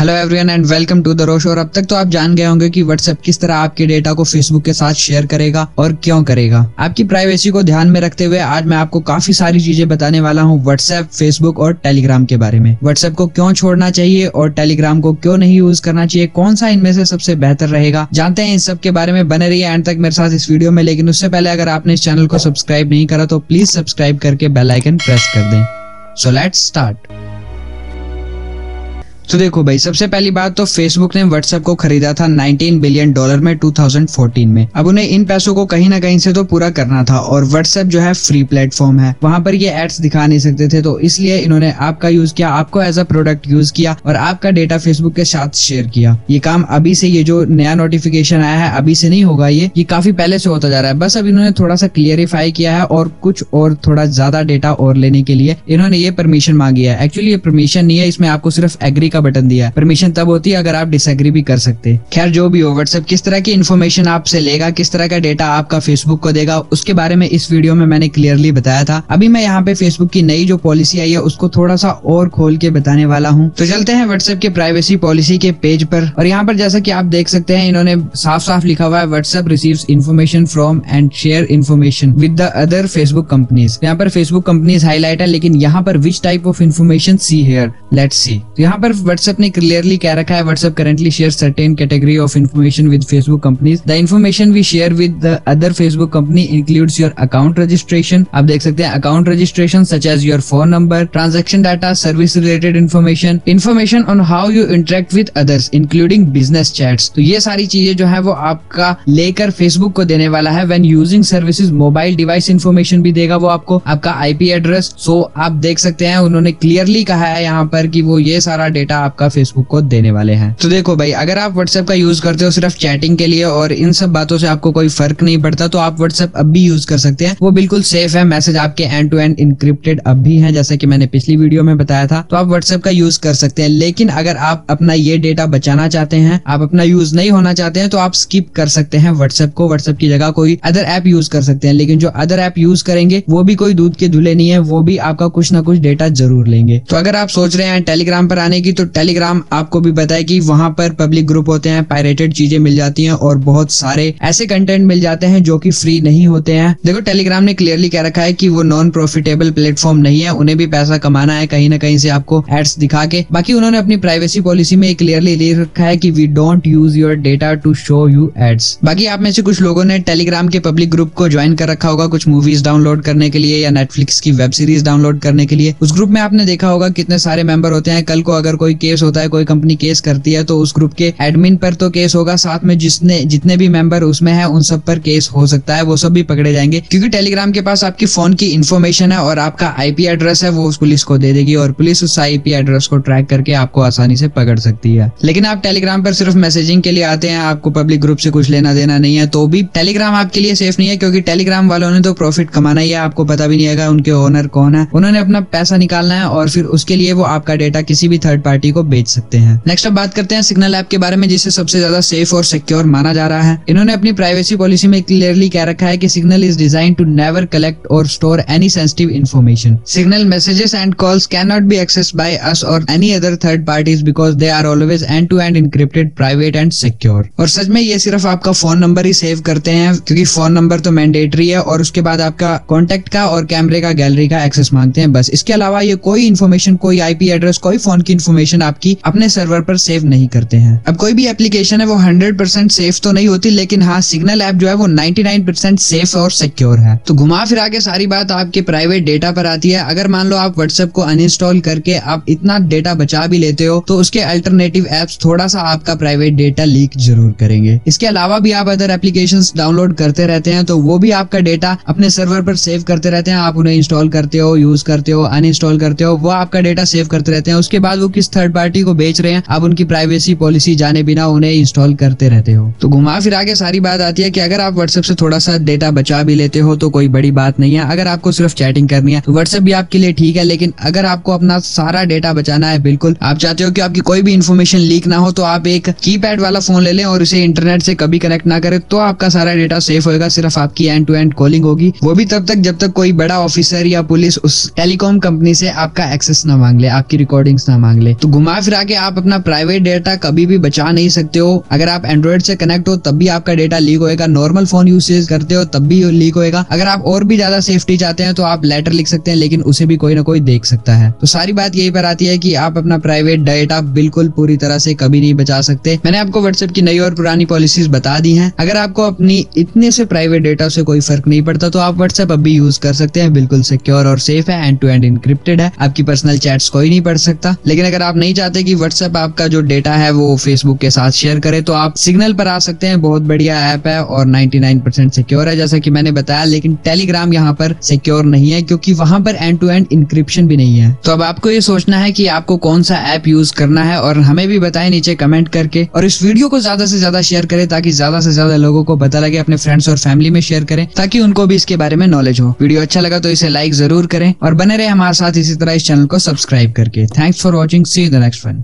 Hello everyone and welcome to the रोश और अब तक तो आप जान गए होंगे कि व्हाट्सएप किस तरह आपके डेटा को फेसबुक के साथ शेयर करेगा और क्यों करेगा। आपकी प्राइवेसी को ध्यान में रखते हुए आज मैं आपको काफ़ी सारी चीज़ें बताने वाला हूँ व्हाट्सएप फेसबुक और टेलीग्राम के बारे में। व्हाट्सएप को क्यों छोड़ना चाहिए और टेलीग्राम को क्यों नहीं यूज़ करना चाहिए? कौन सा इनमें से सबसे बेहतर रहेगा? जानते हैं इन सब के बारे में बने रहिए एंड तक मेरे साथ इस वीडियो में। लेकिन उससे पहले अगर आपने इस चैनल को सब्सक्राइब नहीं करा तो प्लीज़ सब्सक्राइब करके बेलाइकन प्रेस कर दें। सो लेट्स स्टार्ट तो देखो भाई, सबसे पहली बात तो फेसबुक ने व्हाट्सएप को खरीदा था 19 बिलियन डॉलर में 2014 में। अब उन्हें इन पैसों को कहीं ना कहीं से तो पूरा करना था और व्हाट्सएप जो है फ्री प्लेटफॉर्म है। वहाँ पर ये एड्स दिखा नहीं सकते थे तो इसलिए इन्होंने आपका यूज़ किया, आपको एज अ प्रोडक्ट यूज़ किया और आपका डेटा फेसबुक के साथ शेयर किया। ये काम अभी से ये जो नया नोटिफिकेशन आया है, अभी से नहीं होगा ये। ये काफ़ी पहले से होता जा रहा है। बस अब इन्होंने थोड़ा सा क्लियरिफाई किया है और कुछ और थोड़ा ज़्यादा डेटा और लेने के लिए इन्होंने ये परमिशन मांगी है। एक्चुअली ये परमिशन नहीं है, इसमें आपको सिर्फ़ एग्री का बटन दिया परमिशन परमिशन तब होती है अगर आप डिसएग्री भी कर सकते खैर, जो भी हो व्हाट्सएप किस तरह की इन्फॉर्मेशन आपसे लेगा, किस तरह का डेटा आपका फेसबुक को देगा, उसके बारे में इस वीडियो में मैंने क्लियरली बताया था। अभी मैं यहाँ पे फेसबुक की नई जो पॉलिसी आई है, उसको थोड़ा सा और खोल के बताने वाला हूँ। तो चलते हैं व्हाट्सएप के प्राइवेसी पॉलिसी के पेज पर। और यहाँ पर जैसा की आप देख सकते हैं, इन्होंने साफ़ साफ़ लिखा हुआ है WhatsApp receive information from and share information with the other Facebook companies यहाँ पर फेसबुक कंपनीज़ हाईलाइट है, लेकिन यहाँ पर which type of information see here let see यहाँ पर व्हाट्सएप ने क्लियरली क्या रखा है WhatsApp currently share certain category of information with Facebook companies the information we share with the other Facebook company includes your account registration आप देख सकते हैं account registration such as your phone number transaction data service related information information on how you interact with others including business chats तो ये सारी चीज़ें जो है, वो आपका लेकर फेसबुक को देने वाला है। When using services mobile device information भी देगा वो आपको। आपका आईपी एड्रेस सो आप देख सकते हैं, उन्होंने क्लियरली कहा है यहाँ पर कि वो ये सारा डेटा आपका फेसबुक को देने वाले हैं। तो देखो भाई, अगर आप व्हाट्सएप का यूज़ करते हो सिर्फ़ चैटिंग के लिए और इन सब बातों से आपको कोई फ़र्क नहीं पड़ता तो आप व्हाट्सएप अब भी यूज़ कर सकते हैं। वो बिल्कुल सेफ़ है। मैसेज आपके एंड टू एंड इनक्रिप्टेड अब भी है, जैसे कि मैंने पिछली वीडियो में बताया था। तो आप व्हाट्सएप का यूज़ कर सकते हैं। लेकिन अगर आप अपना ये डेटा बचाना चाहते हैं, आप अपना यूज़ नहीं होना चाहते हैं तो आप स्किप कर सकते हैं व्हाट्सएप को। व्हाट्सएप की जगह कोई अदर ऐप यूज़ कर सकते हैं। लेकिन जो अदर ऐप यूज़ करेंगे, वो भी कोई दूध के धुले नहीं है। वो भी आपका कुछ ना कुछ डेटा ज़रूर लेंगे। तो अगर आप सोच रहे हैं टेलीग्राम पर आने की तो टेलीग्राम आपको भी बताए कि वहाँ पर पब्लिक ग्रुप होते हैं पायरेटेड चीज़ें मिल जाती हैं और बहुत सारे ऐसे कंटेंट मिल जाते हैं जो कि फ्री नहीं होते हैं। देखो टेलीग्राम ने क्लियरली कह रखा है कि वो नॉन प्रॉफिटेबल प्लेटफॉर्म नहीं है, उन्हें भी पैसा कमाना है, कहीं ना कहीं से आपको एड्स दिखा के। बाकी उन्होंने अपनी प्राइवेसी पॉलिसी में क्लियरली लिख रखा है कि we don't use your data to show you ads बाकी आप में से कुछ लोगों ने टेलीग्राम के पब्लिक ग्रुप को ज्वाइन कर रखा होगा कुछ मूवीज़ डाउनलोड करने के लिए या नेटफ्लिक्स की वेब सीरीज़ डाउनलोड करने के लिए। उस ग्रुप में आपने देखा होगा कितने सारे मेंबर होते हैं। कल को अगर कोई केस होता है, कोई कंपनी केस करती है तो उस ग्रुप के एडमिन पर तो केस होगा। साथ में जिसने, जितने भी मेंबर उसमें है, उन सब पर केस हो सकता है, वो सब भी पकड़े जाएँगे। क्योंकि टेलीग्राम के पास आपकी फ़ोन की इन्फॉर्मेशन है और आपका आईपी एड्रेस है, वो उस पुलिस को दे देगी और पुलिस उस आईपी एड्रेस को ट्रैक करके आपको आसानी से पकड़ सकती है। लेकिन आप टेलीग्राम पर सिर्फ़ मैसेजिंग के लिए आते हैं, आपको पब्लिक ग्रुप से कुछ लेना देना नहीं है तो भी टेलीग्राम आपके लिए सेफ़ नहीं है, क्योंकि टेलीग्राम वालों ने तो प्रॉफिट कमाना ही है, आपको पता भी नहीं है उनके ओनर कौन है। उन्होंने अपना पैसा निकालना है और फिर उसके लिए वो आपका डेटा किसी भी थर्ड पार्टी को बेच सकते हैं। नेक्स्ट अब बात करते हैं सिग्नल ऐप के बारे में, जिसे सबसे ज़्यादा सेफ़ और सिक्योर माना जा रहा है। इन्होंने अपनी प्राइवेसी पॉलिसी में क्लियरली कह रखा है कि signal is design to never collect or store any sensitive information signal messages and calls can not be access by us or any other third parties because they are always end to end encrypted private and secure और सच में ये सिर्फ़ आपका phone number ही save करते हैं, क्योंकि phone number तो मैंडेटरी है और उसके बाद आपका कॉन्टेक्ट का और कैमरे का गैलरी का एक्सेस मांगते हैं बस। इसके अलावा ये कोई इन्फॉर्मेशन कोई आईपी एड्रेस कोई फ़ोन की इन्फॉर्मेशन आपकी अपने सर्वर पर सेव नहीं करते हैं। अब कोई भी एप्लीकेशन है, वो हंड्रेड परसेंट सेफ़ तो नहीं होती, लेकिन हाँ सिग्नल ऐप जो है, वो नाइनटी नाइन परसेंट सेफ़ और सिक्योर है। तो घुमा फिरा के सारी बात आपके प्राइवेट डेटा पर आती है। अगर मान लो आप व्हाट्सएप को अनइंस्टॉल करके आप इतना डेटा बचा भी लेते हो तो उसके अल्टरनेटिव एप्स थोड़ा सा आपका प्राइवेट डेटा लीक ज़रूर करेंगे। इसके अलावा भी आप अदर एप्लीकेशन डाउनलोड करते रहते हैं तो वो भी आपका डेटा अपने सर्वर पर सेव करते रहते हैं। आप उन्हें इंस्टॉल करते हो यूज़ करते हो अनइंस्टॉल करते हो, वो आपका डेटा सेव करते रहते हैं। उसके बाद वो किस थर्ड पार्टी को बेच रहे हैं, आप उनकी प्राइवेसी पॉलिसी जाने बिना उन्हें इंस्टॉल करते रहते हो। तो घुमा फिरा के सारी बात आती है कि अगर आप व्हाट्सएप से थोड़ा सा डेटा बचा भी लेते हो तो कोई बड़ी बात नहीं है। अगर आपको सिर्फ़ चैटिंग करनी है तो व्हाट्सएप भी आपके लिए ठीक है, लेकिन अगर आपको अपना सारा डेटा बचाना है, बिल्कुल, आप चाहते हो कि आपकी कोई भी इन्फॉर्मेशन लीक ना हो तो आप एक कीपैड वाला फ़ोन ले लें और इसे इंटरनेट से कभी कनेक्ट ना करें तो आपका सारा डेटा सेफ़ होगा सिर्फ़ आपकी एंड टू एंड कॉलिंग होगी। वो भी तब तक जब तक कोई बड़ा ऑफिसर या पुलिस उस टेलीकॉम कंपनी से आपका एक्सेस ना मांग ले, आपकी रिकॉर्डिंग्स ना मांग ले। तो घुमा फिरा के आप अपना प्राइवेट डेटा कभी भी बचा नहीं सकते हो। अगर आप एंड्रॉइड से कनेक्ट हो, तब भी आपका डेटा लीक होएगा। नॉर्मल फ़ोन यूसेज करते हो, तब भी लीक होएगा। अगर आप और भी ज़्यादा सेफ्टी चाहते हैं तो आप लेटर लिख सकते हैं, लेकिन उसे भी कोई ना कोई देख सकता है। तो सारी बात यही पर आती है की आप अपना प्राइवेट डेटा बिल्कुल पूरी तरह से कभी नहीं बचा सकते। मैंने आपको व्हाट्सएप की नई और पुरानी पॉलिसीज़ बता दी है। अगर आपको अपनी इतने से प्राइवेट डेटा से कोई फ़र्क नहीं पड़ता तो आप व्हाट्सएप अब भी यूज़ कर सकते हैं। बिल्कुल सिक्योर और सेफ़ है एंड टू एंड इनक्रिप्टेड है। आपकी पर्सनल चैट्स कोई नहीं पढ़ सकता। लेकिन अगर आप नहीं चाहते कि व्हाट्सएप आपका जो डेटा है वो फेसबुक के साथ शेयर करे तो आप सिग्नल पर आ सकते हैं। बहुत बढ़िया ऐप है और 99% सिक्योर है, जैसा कि मैंने बताया, लेकिन टेलीग्राम यहाँ पर सिक्योर नहीं है, क्योंकि वहाँ पर एंड टू एंड इंक्रिप्शन भी नहीं है। तो अब आपको ये सोचना है कि आपको कौन सा ऐप यूज़ करना है, और हमें भी बताएँ नीचे कमेंट करके, और इस वीडियो को ज़्यादा से ज़्यादा शेयर करें, ताकि ज़्यादा से ज़्यादा लोगों को पता लगे, अपने फ्रेंड्स और फैमिली में शेयर करें, ताकि उनको भी इसके बारे में नॉलेज हो। वीडियो अच्छा लगा तो इसे लाइक ज़रूर करें, और बने रहे हमारे साथ इसी तरह इस चैनल को सब्सक्राइब करके। Thanks for watching see the next one